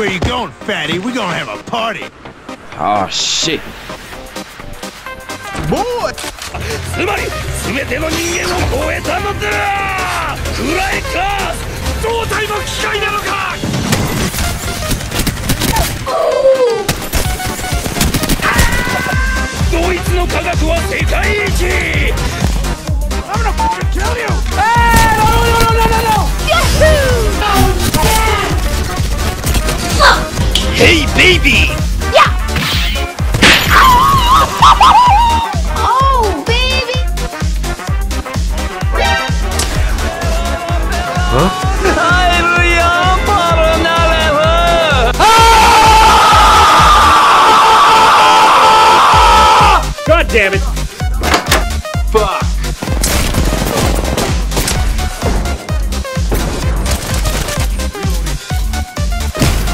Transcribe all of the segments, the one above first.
Where you going, fatty? We gonna have a party. Oh shit. Boy! つまり全ての人間を超えたのだフライカー胴体の機械なのかドイツの科学は世界 Yahoo! Hey baby! Oh, baby! God damn it! Fuck.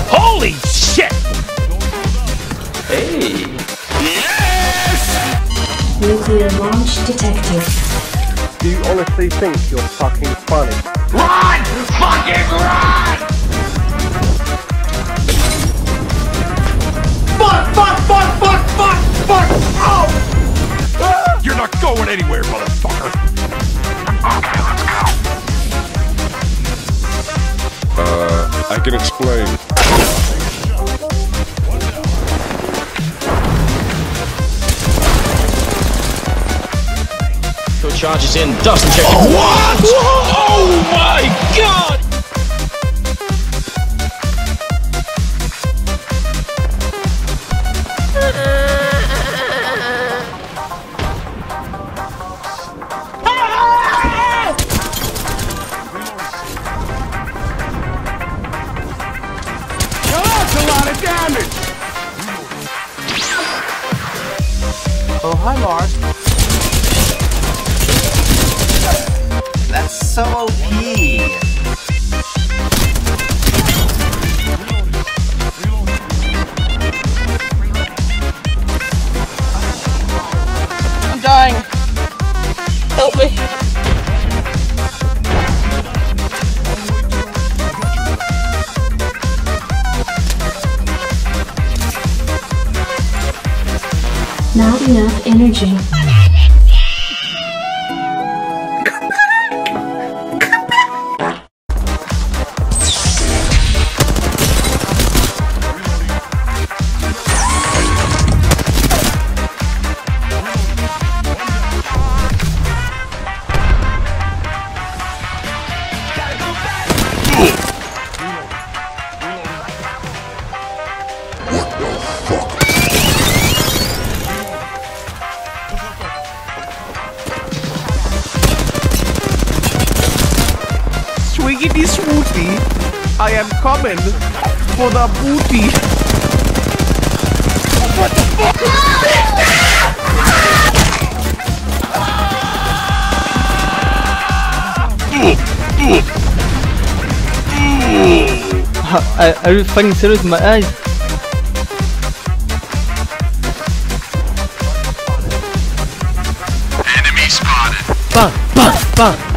Holy Nuclear launch detected. Do you honestly think you're fucking funny? Run! Fucking run! Fuck, fuck, fuck, fuck, fuck, fuck! Oh! You're not going anywhere, motherfucker! Uh, I can explain. Charges in. Dust and check. Oh, what? Oh my god! That's a lot of damage! Oh, hi, Mars. That's so OP. I'm dying. Help me. Not enough energy. I am coming for the booty. Are, ah, ah, are you fucking serious with my eyes? Enemy spotted. Bang, bang, bang.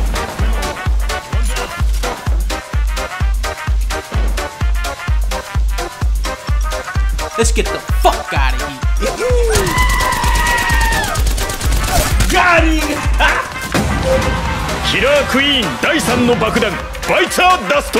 ｆｏｃｇａｒｉ キラークイーン第3の爆弾バイターダス・ト